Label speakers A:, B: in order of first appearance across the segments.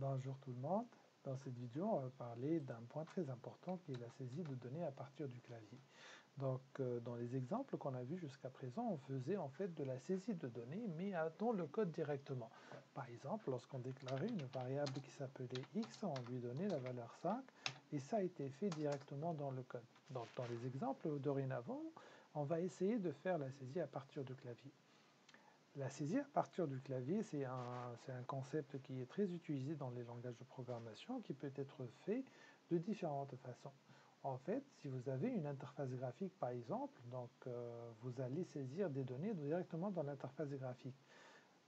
A: Bonjour tout le monde. Dans cette vidéo, on va parler d'un point très important qui est la saisie de données à partir du clavier. Donc, euh, dans les exemples qu'on a vus jusqu'à présent, on faisait en fait de la saisie de données, mais dans le code directement. Par exemple, lorsqu'on déclarait une variable qui s'appelait x, on lui donnait la valeur 5, et ça a été fait directement dans le code. Donc, dans les exemples dorénavant, on va essayer de faire la saisie à partir du clavier. La saisie à partir du clavier, c'est un, concept qui est très utilisé dans les langages de programmation, qui peut être fait de différentes façons. En fait, si vous avez une interface graphique par exemple, donc euh, vous allez saisir des données directement dans l'interface graphique.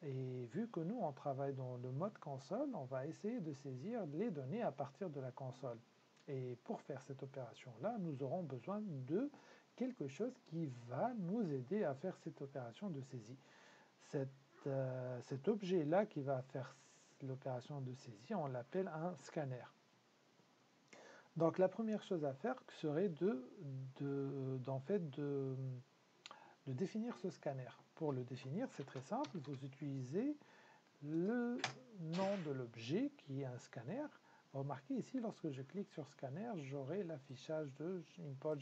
A: Et vu que nous, on travaille dans le mode console, on va essayer de saisir les données à partir de la console. Et pour faire cette opération-là, nous aurons besoin de quelque chose qui va nous aider à faire cette opération de saisie. Euh, cet objet-là qui va faire l'opération de saisie, on l'appelle un scanner. Donc la première chose à faire serait de, définir ce scanner. Pour le définir, c'est très simple, vous utilisez le nom de l'objet qui est un scanner. Remarquez ici, lorsque je clique sur scanner, j'aurai l'affichage de import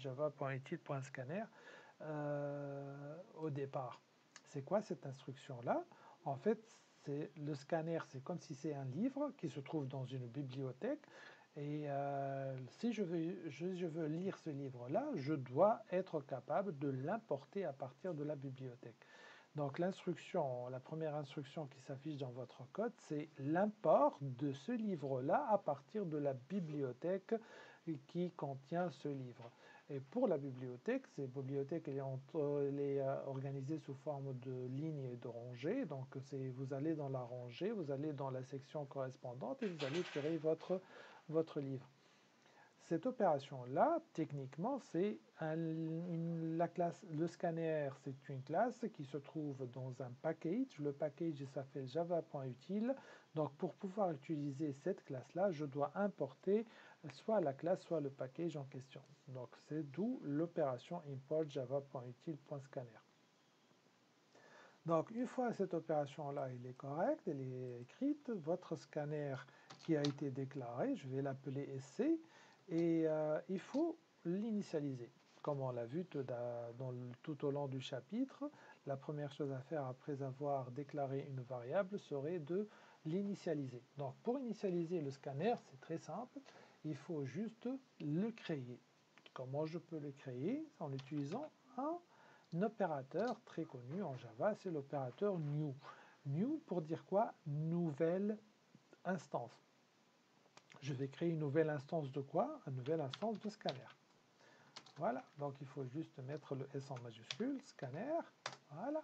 A: euh, au départ. C'est quoi cette instruction-là? En fait, le scanner, c'est comme si c'est un livre qui se trouve dans une bibliothèque. Et euh, si je veux, je veux, lire ce livre-là, je dois être capable de l'importer à partir de la bibliothèque. Donc l'instruction, la première instruction qui s'affiche dans votre code, c'est l'import de ce livre-là à partir de la bibliothèque qui contient ce livre. Et pour la bibliothèque, cette bibliothèque elle est, euh, organisée sous forme de lignes et de rangées. Donc vous allez dans la rangée, vous allez dans la section correspondante et vous allez tirer votre livre. Cette opération-là, techniquement, c'est la classe, le scanner, c'est une classe qui se trouve dans un package. Le package s'appelle java.util. Donc, pour pouvoir utiliser cette classe-là, je dois importer soit la classe, soit le package en question. Donc, c'est d'où l'opération import java.util.scanner. Donc, une fois cette opération-là elle est correcte, elle est écrite, votre scanner qui a été déclaré, je vais l'appeler SC, et euh, il faut l'initialiser. Comme on l'a vu tout, tout, au long du chapitre, la première chose à faire après avoir déclaré une variable serait de l'initialiser. Donc pour initialiser le scanner, c'est très simple, il faut juste le créer. Comment je peux le créer? En utilisant un, un opérateur très connu en Java, c'est l'opérateur new. New pour dire quoi? Nouvelle instance je vais créer une nouvelle instance de quoi? Une nouvelle instance de scanner. Voilà, donc il faut juste mettre le S en majuscule, scanner, voilà.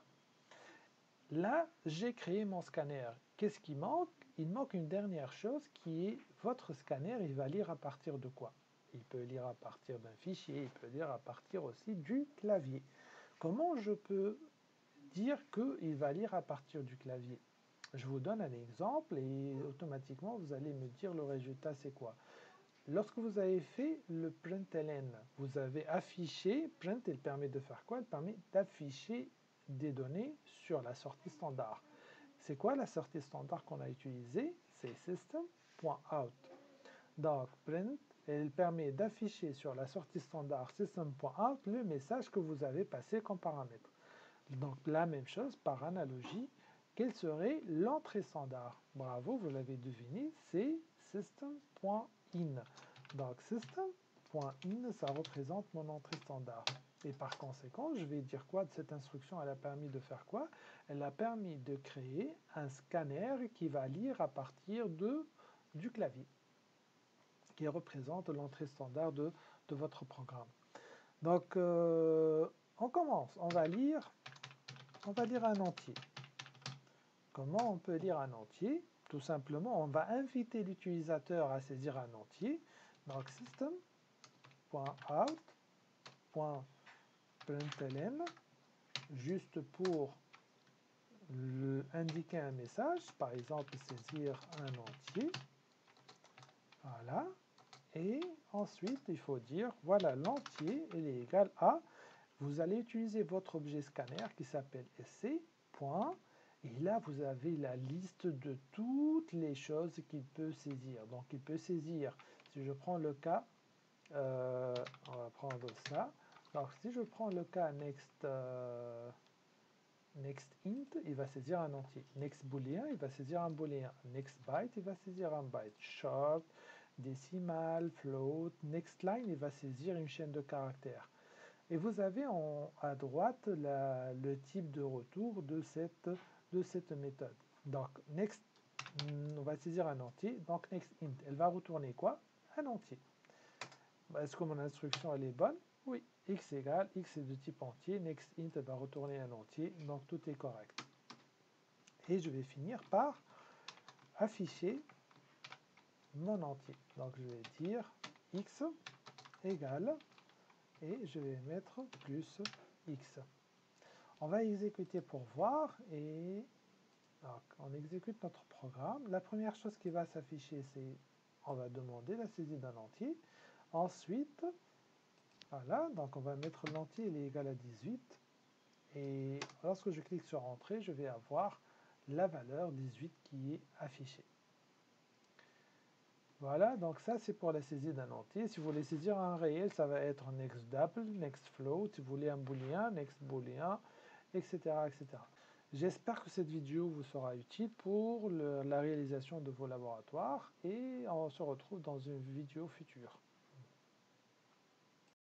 A: Là, j'ai créé mon scanner. Qu'est-ce qui manque? Il manque une dernière chose qui est votre scanner, il va lire à partir de quoi? Il peut lire à partir d'un fichier, il peut lire à partir aussi du clavier. Comment je peux dire qu'il va lire à partir du clavier? Je vous donne un exemple et automatiquement vous allez me dire le résultat c'est quoi. Lorsque vous avez fait le println, vous avez affiché, print elle permet de faire quoi? Elle permet d'afficher des données sur la sortie standard. C'est quoi la sortie standard qu'on a utilisée? C'est system.out. Donc print, elle permet d'afficher sur la sortie standard system.out le message que vous avez passé comme paramètre. Donc la même chose par analogie, quelle serait l'entrée standard Bravo, vous l'avez deviné, c'est system.in. Donc system.in, ça représente mon entrée standard. Et par conséquent, je vais dire quoi cette instruction? Elle a permis de faire quoi? Elle a permis de créer un scanner qui va lire à partir de, du clavier, qui représente l'entrée standard de, votre programme. Donc, euh, on commence. On va lire, on va lire un entier. Comment on peut lire un entier Tout simplement, on va inviter l'utilisateur à saisir un entier. Donc system.out.println juste pour indiquer un message, par exemple saisir un entier. Voilà. Et ensuite, il faut dire, voilà, l'entier, il est égal à, vous allez utiliser votre objet scanner qui s'appelle sc. Et là, vous avez la liste de toutes les choses qu'il peut saisir. Donc, il peut saisir, si je prends le cas, euh, on va prendre ça. Alors, si je prends le cas next, euh, next int, il va saisir un entier. Next boolean, il va saisir un boolean. Next byte, il va saisir un byte. Short, décimal, float. Next line, il va saisir une chaîne de caractères. Et vous avez en, à droite le type de retour de cette, de cette méthode. Donc, next, on va saisir un entier. Donc, next int, elle va retourner quoi? Un entier. Est-ce que mon instruction elle est bonne? Oui. x égale, x est de type entier, next int va retourner un entier, donc tout est correct. Et je vais finir par afficher mon entier. Donc je vais dire x égale, et je vais mettre plus x. On va exécuter pour voir, et on exécute notre programme. La première chose qui va s'afficher, c'est on va demander la saisie d'un entier. Ensuite, voilà, donc on va mettre l'entier, il est égal à 18. Et lorsque je clique sur Entrée, je vais avoir la valeur 18 qui est affichée. Voilà, donc ça c'est pour la saisie d'un entier. Si vous voulez saisir un réel, ça va être next double, next float. Si vous voulez un boolean, next boolean, etc. etc. J'espère que cette vidéo vous sera utile pour la réalisation de vos laboratoires et on se retrouve dans une vidéo future.